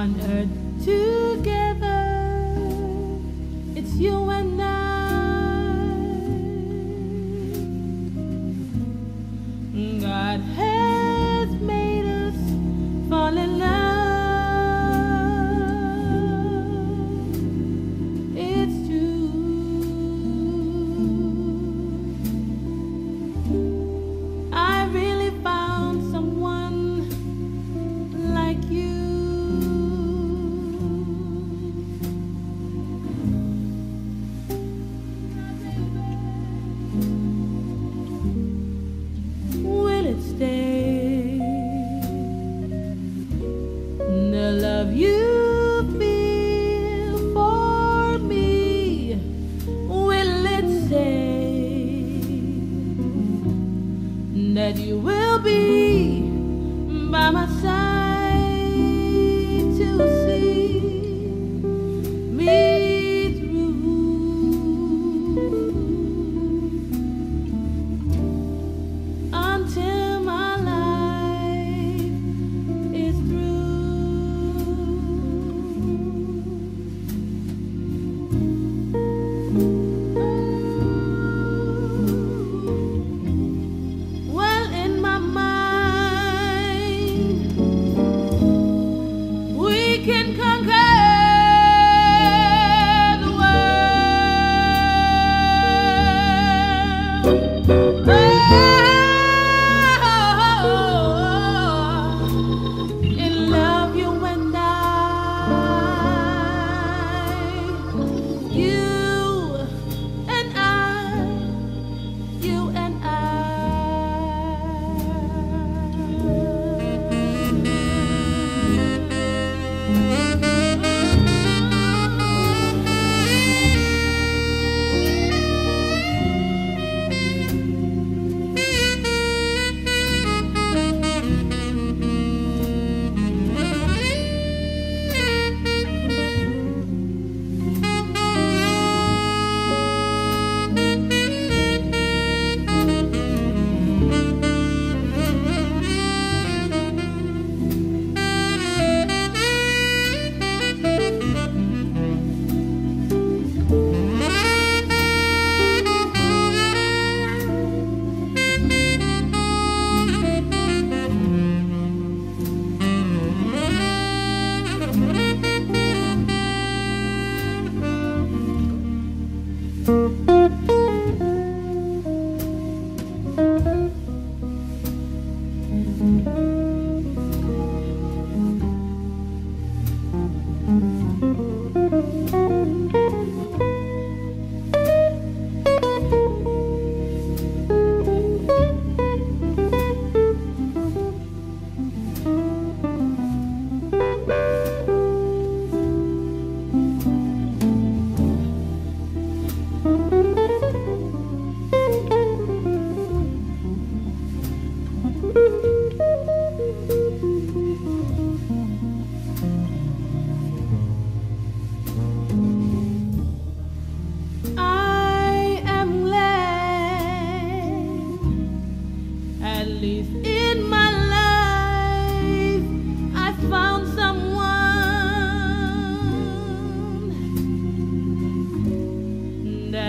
on earth together. It's you and I.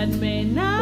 that may not.